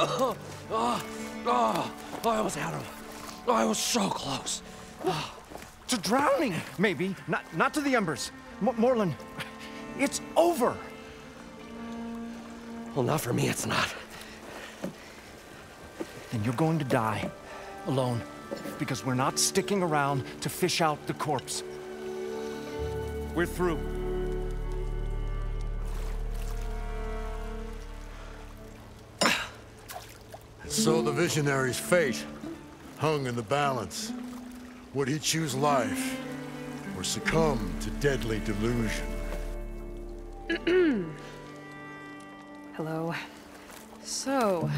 Oh, oh, oh, I almost had him. Oh, I was so close. To drowning, maybe. Not, not to the embers. M Morlund, it's over. Well, not for me, it's not. Then you're going to die. Alone. Because we're not sticking around to fish out the corpse. We're through. So the visionary's fate hung in the balance. Would he choose life or succumb to deadly delusion? Hello. So,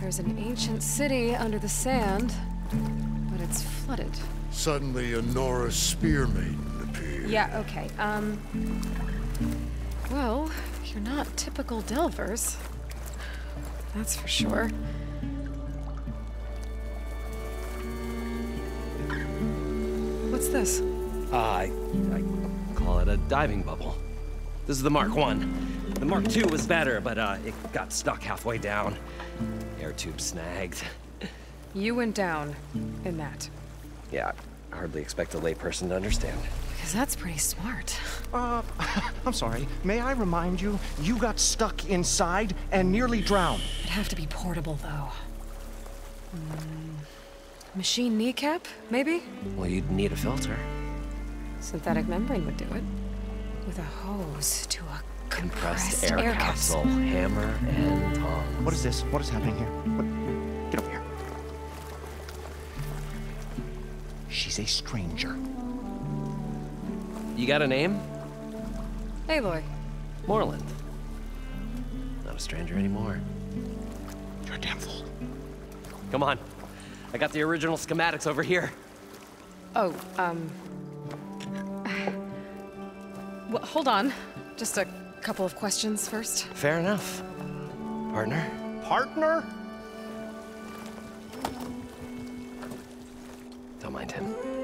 there's an ancient city under the sand, but it's flooded. Suddenly, a Nora spear maiden appeared. Yeah, okay. Um. Well, you're not typical Delvers. That's for sure. What's this? Uh, I, I call it a diving bubble. This is the Mark One. The Mark Two was better, but uh, it got stuck halfway down. Air tube snagged. You went down in that. Yeah, I hardly expect a layperson to understand. Because that's pretty smart. Uh, I'm sorry. May I remind you, you got stuck inside and nearly drowned. It'd have to be portable, though. Hmm. Machine kneecap, maybe? Well, you'd need a filter. Synthetic membrane would do it. With a hose to a Compressed, compressed, air, capsule, hammer, and tongs. What is this? What is happening here? What? She's a stranger. You got a name? Aloy. Morlund. Not a stranger anymore. You're a damn fool. Come on. I got the original schematics over here. Oh, um. Well, hold on. Just a couple of questions first. Fair enough. Partner? Partner? Mind him.